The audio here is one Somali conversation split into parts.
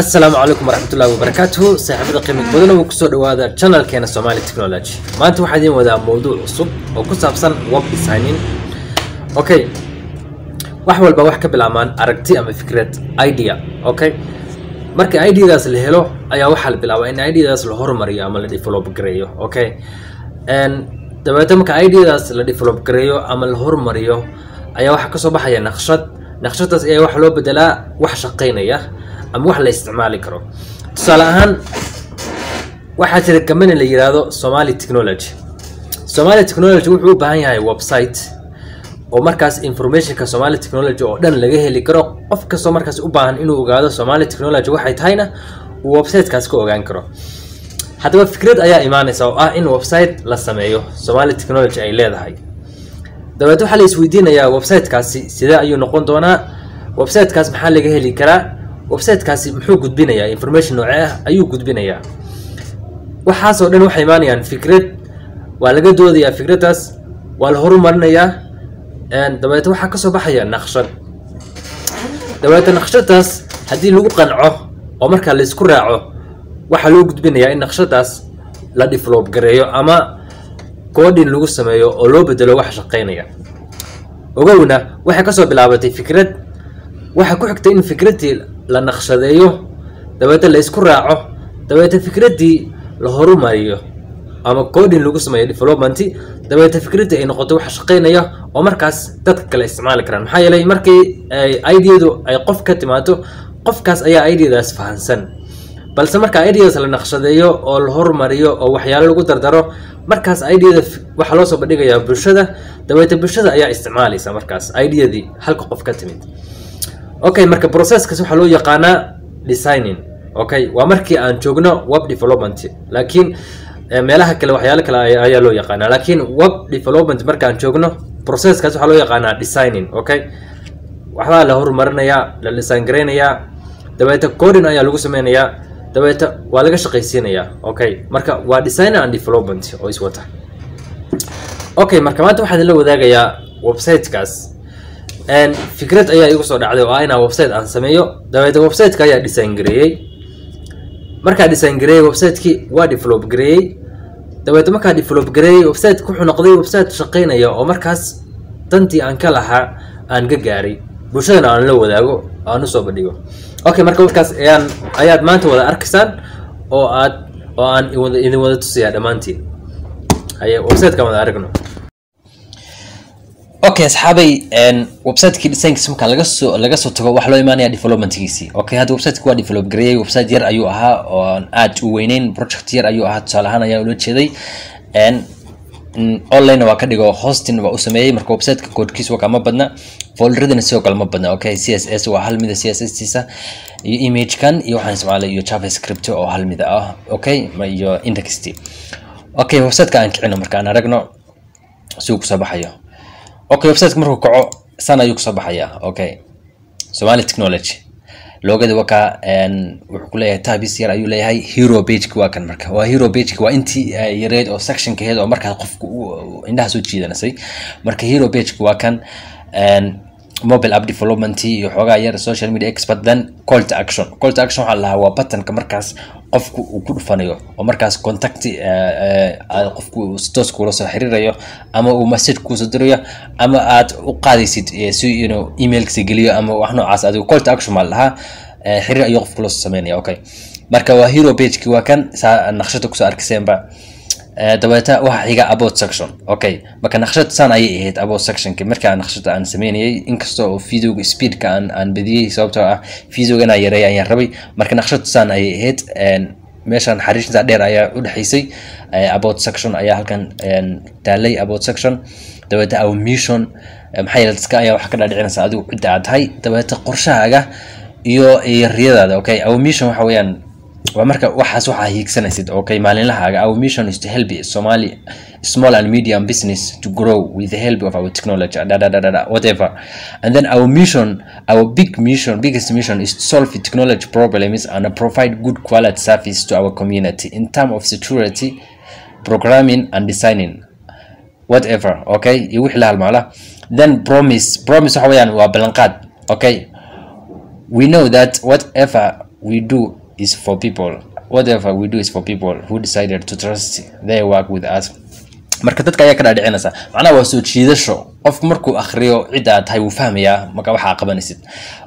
asalaamu calaykum waraxmatullahi wabarakaatuhu saaxiibada qiimig badan oo ku soo dhawaada channelkeena somali technology. Maanta waxaa idiin wadaa mowduuc cusub oo ku saabsan web designing. Okay wax walba wax ka bilaabmaan aragti ama fikrad idea okay marka ideadaas la helo ayaa waxaa la bilaabaa in ideadaas la horumariyo ama la develop gareeyo okay dabeetna marka ideadaas la develop gareeyo ama la horumariyo ayaa waxaa ka soo baxaya naqshad. Naqshadaas ayaa waxaa loo bedelaa wax shaqaynaya ama wax la isticmaali karo. Tusaale ahaan waxaa jira company la yiraahdo somali technology. Somali technology wuxuu u baahan yahay website oo markaas informationka somali technology oo dhan laga heli karo. Qof kastoo markaas u baahan inuu ogaado somali technology waxay tahayna uu websitekaas ka ogaan karo. Haddaba fikrad ayaa imaanaysa oo ah in website la sameeyo. Somali technology ay leedahay. Dabeed waxaa la isweydiinayaa websitekaasi sidee ayuu noqon doonaa. Websitekaas maxaa laga heli karaa websitekaasi muxuu gudbinayaa information noocee ah ayuu gudbinayaa. Waxaasoo dhan waxay imaanayaan fikrad. Waa laga doodayaa fikraddaas waa la horumarinayaa dabeete waxaa ka soo baxaya naqshad dabeete naqshadaas haddii lagu qanco oo markaa laysku raaco waxaa loo gudbinayaa in naqshadaas la develop gareeyo ama codin lagu sameeyo oo loo bedelo wax shaqaynaya ogowna waxay ka soo bilaabatay fikrad. Waxaa ku xigtay in fikraddii la naqshadeeyo. Dabeete la isku raaco. Dabeete fikraddii la horumariyo ama codin lagu sameeyo development dabeete fikraddii ay noqoto wax shaqaynaya oo markaas dadka kale isticmaali karaan. Maxaa yeelay markii ideadu ay qof ka timaado qofkaas ayaa ideadaas fahansan. Balse marka ideadaas la naqshadeeyo oo la horumariyo oo waxyaalo lagu dardaro markaas ideada waxaa loo soo bandhigayaa bulshada dabeete bulshada ayaa isticmaalaysa markaas ideadii halka qof ka timid okay marka processkaas waxaa loo yaqaanaa designing. Okay waa markii aan joogno web development laakiin meelaha kale waxyaalo kale ayaa loo yaqaanaa. Laakiin web development markaan joogno processkaas waxaa loo yaqaanaa designing okay? Waxbaa la horumarinayaa la design garaynayaa dabeete codin ayaa lagu sameynayaa dabeete waa laga shaqaysiinayaa okay? Marka waa designer and development oo iswata okay marka maanta waxaan idinla wadaagayaa websitekaas fikrad ayaa igu soo dhacday oo ah inaa website aan sameeyo. Dabeete websiteka ayaa design gareeyey markaa design gareeyey websitekii waa develop gareeyey dabeete markaa develop gareeyey websiteka wuxuu noqday website shaqaynaya oo markaas dantii aan ka lahaa aan ka gaaray. Bulshadana aan la wadaago aan u soo bandhigo. Okay marka markaas ayaan ayaad maanta wada arkaysaan oo aad oo aan idin wada tusayaa dhammaantiin. Haye websiteka wada aragno okay asxaabay websitekii designkiisa markaa laga soo laga soo tago waxaa loo imaanaya developmentkiisii okay hadda websiteki waa develop gareeyey website yar ayuu ahaa oo aad u weyneyn project yar ayuu ahaa tusaale ahaan ayaa ula jeeday. Online waa ka dhigo hosting waa u sameeyey marka websiteka koodkiisa waa kama badna folderadana sidoo kale ma badna. Okay c s s waa hal c s s tiisa iyo imagekan iyo waxaan isticmaalay iyo javascript oo hal ah. Okay iyo indext okay websiteka aan kicino marka aan aragno si uu ku soo baxayo okay websiteka markuu kaco san ayuu ku soo baxaya okay. Somali technology. Loogada waka wuxuu kuleeyahay tabis yar ayuu leeyahay. Hero pageki waa kan marka. Waa hero pageki waa intii yareed oo sectionkaheed oo markaas qofka indhaha soo jiidanasay marka hero pageki waa kan mobile app development iyo xoogaa yar social media expert then call to action. Call to action waxaa lahaa waa buttonka markaas qofku uu ku dhufanayo oo markaas contact qofku toos kula soo xiriirayo ama uu message kuusoo dirayo ama aad u qaadaysid si inuu emailkiisa geliyo ama wax noocaas adigo call to action baa lahaa xiriir ayuu qofku soo sameynaya okay. Marka waa hero pageki waa kan saa naqshada ku soo arkiseenba dabeeta waxa xiga about section. Okay marka naqshad saan ayay ahayd about sectionka markaa naqshada aan sameynayay inkasta oo videoga speedka aan aan badiyey sababtoo ah videoga inaa yareeya ayaan rabay. Marka naqshad saan ayay ahayd meeshan xariirinta dheer ayaa u dhexaysay about section ayaa halkan taalay about section. Dabeeta our mission maxaa yeele dadka ayaa waxa ka dhaadhicinaysa adigu cidda aad tahay dabeeta qorshahaaga iyo riyadaada okay? Our mission waxa weeyaan waa marka waxaas waxaa hiigsanaysid okay maalinlahaaga our mission is to help somali small and medium business to grow with the help of our technology da, whatever. And then our mission our big mission biggest mission is to solve technology problems and provide good quality service to our community in terms of security programming and designing. Whatever okay? Iyo wixii la halmaala then promise promise waxa weeyaan waa ballanqaad okay? We know that whatever we do is for people. Whatever we do is for people who decided to trust their work with us. Marka dadka ayaa ka dhaadhicinaysa macnaha waa soo jiidasho. Qofku markuu akhriyo cid aad tahay wuu fahmayaa marka waxaa qabanaysid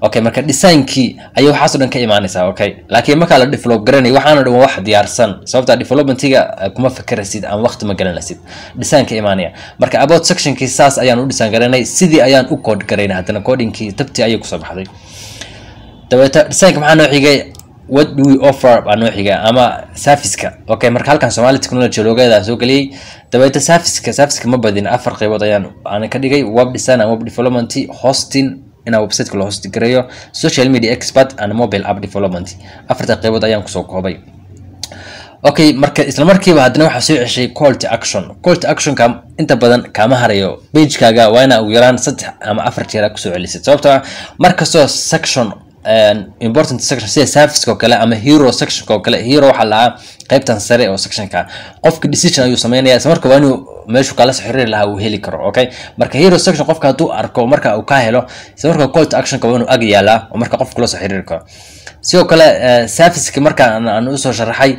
okay marka designkii ayay waxaasoo dhan ka imaanaysaa okay laakiin markaa la develop garanay waxaana dhan wax diyaarsan. Sababta developmentiga kuma fakaraysid ama waqti ma garanaysid design ka imaanaya. Marka about sectionkii saas ayaan u design garanay sidii ayaan u code garaynay. Haddana codingkii tabtii ayay ku soo baxday. Dabeeta designka maxaa noo xigay what do we offer baa ama serviceka? Okay marka halkan somali technology loogeeda soo geliyey dabeeta serviceka serviceka ma badin afar qaybood ayaan aan ka dhigay web design and web development hosting inaa websiteka la hosti gareeyo social media expert and mobile app development. Afarta qaybood ayaan ku soo koobay. Okay marka isla haddana waxaa soo ceshay call to action. Call to actionka inta badan kaama harayo. Pagekaaga waa inaa ugu yaraan saddex ama afar jeer ku soo celisid sababtoo ah markastoo section important section sida serviceka oo kale ama hero sectionka oo kale hero waxaa lahaa qaybtan sare oo sectionka. Qofka decision ayuu sameynaya isla waa inuu meeshu kala xiriiri lahaa uu heli karo okay? Marka hero section qofka hadduu arko marka uu ka helo isla call to actionka waa inuu ag yaalaa oo marka qofka kula soo xiriiri karo. Sidoo kale serviceka marka aan u soo sharaxay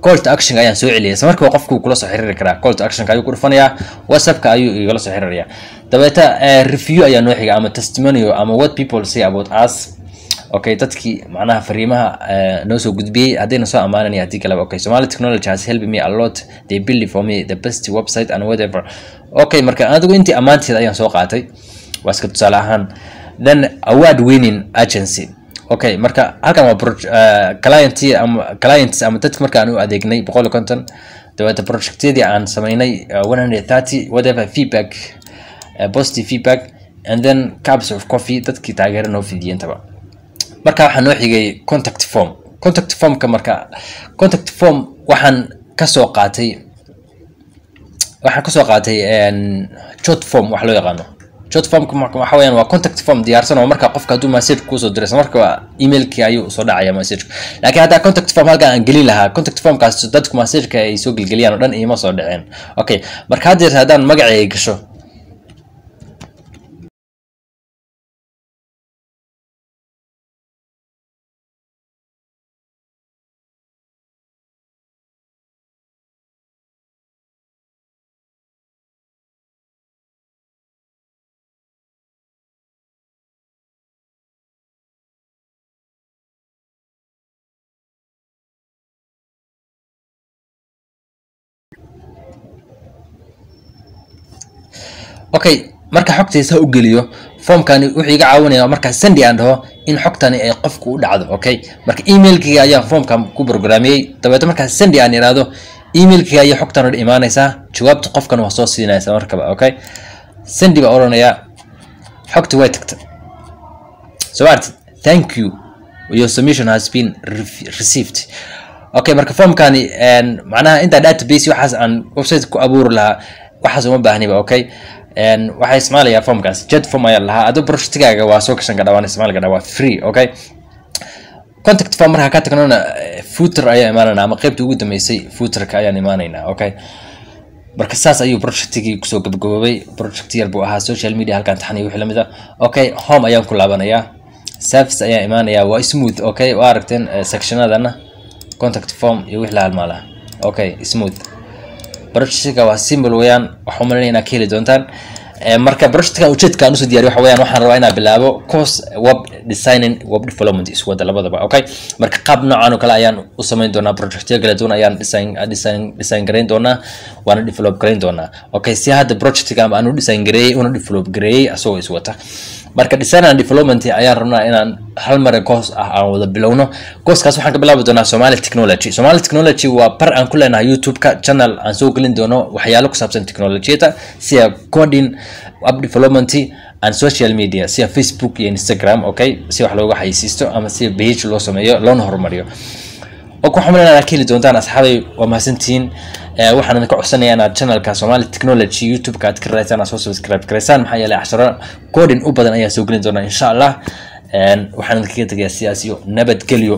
call action ayaan soo celiyay. Isla qofku kula soo xiriiri karaa call actionka ayuu ku dhufanayaa whatsappka ayuu igala soo xiriirayaa dabeeta review ayaa noo ama testimonial ama what people say about us okay dadkii macnaha fariimaha noo soo gudbiyey haddayna soo ammaananaya haddii kaleba okay somali technology has helped me a lot. They build for me the best website and whatever. Okay marka adigu intii ammaanteeda ayaan soo qaatay. Waa iska tusaale ahaan. Then award winning agency. Okay marka halkan waa client ama clients ama dadka marka aan u adeegnay boqol konton dabeeta projectyadii aan sameynay one hundred thirty whatever feedback positive feedback and then cups of coffee dadkii taageera noo fidiyentaba marka waxaa noo xigay contact form. Contact formka marka contact form waxaan ka soo qaatay waxaan ka soo qaatay jot form wax loo yaqaano. Jot formka waxa weyaan waa contact form diyaarsan oo marka qofka hadduu message kuusoo diray marka emailkii ayuu soo dhacaya messageka laakiin haddaa contact form halkan aan gelin lahaa contact formkaas dadku messageka ay soo gelgeliyaan oo dhan iima soo dhaceen okay marka haddeer haddaan magacay gasho okay marka xogtaysa u geliyo formkani wuxuu iga caawinaya markaa sandi aan dhaho in xogtani ay qofku u dhacdo okay? Marka emailkiga ayaan formkan ku programiyey dabeeto markaa sandi aan iraahdo emailkiga ayay xogtan odha imaanaysaa jawaabta qofkan waa soo siinaysa markaba okay? Sandi baa odhanayaa xogta way tagta so artid thank you. Your submission has been received. Okay marka formkani macnaha intaa database waxaas aan website ku abuuri lahaa waxaas uma baahniba okay waxaa ismaalayaa formkaas. Jet form ayaa lahaa. Adoo projectigaaga waa soo gashan kadha waan ismaali kadha waa free okay? Contact form markaa ka tagnona footer ayaa imaanayna ama qeybta ugu dambeysay footerka ayaan imaanaynaa okay? Marka saas ayuu projectigii ku soo gabagaboobay. Project yar buu ahaa social media halkan taxan iyo wixii la mid a. Okay home ayaan ku laabanayaa. Service ayaa imaanayaa waa smooth okay? Waa aragteen sectionadana contact form iyo wix la halmaala. Okay smooth projectka waa simple weeyaan waxaa umalanaya inaad ka heli doontaan. Marka projectka ujeedka aan u soo diyaariyo waxa weeyaan waxaan rabaa inaan bilaabo course web designing web development iswada labadaba okay? Marka qaab noocan oo kale ayaan u samayn doonaa projectyo kala duwan ayaan design design garayn doonaa waana develop garayn doonaa. Okay si hadda projectka aan u design gareeyey una develop gareeyey asagoo iswata marka design and development ayaan rabnaa inaan hal mare course ah aan wada bilowno. Course-kaas waxaan ka bilaabi doonaa somali technology. Somali technology waa bar aan ku leenahay youtube-ka channel aan soo gelin doono waxyaalo ku saabsan technologiyada sida coding app development and social media sida facebook iyo instagram okay? Si wax looga xayisiisto ama si page loo sameeyo loona horumariyo og waxaan maleynayaa ka heli doontaan asxaabay waa mahadsantihiin waxaan idinka codsanaya inaad channelka somali technology youtube-ka aad ka raadisaan aad soo subscribe garaysaan maxaa yeelay casharo coding u badan ayaa soo gelin doonaa insha allah. Waxaan idinkaga tegayaa sidaas iyo nabadgelyo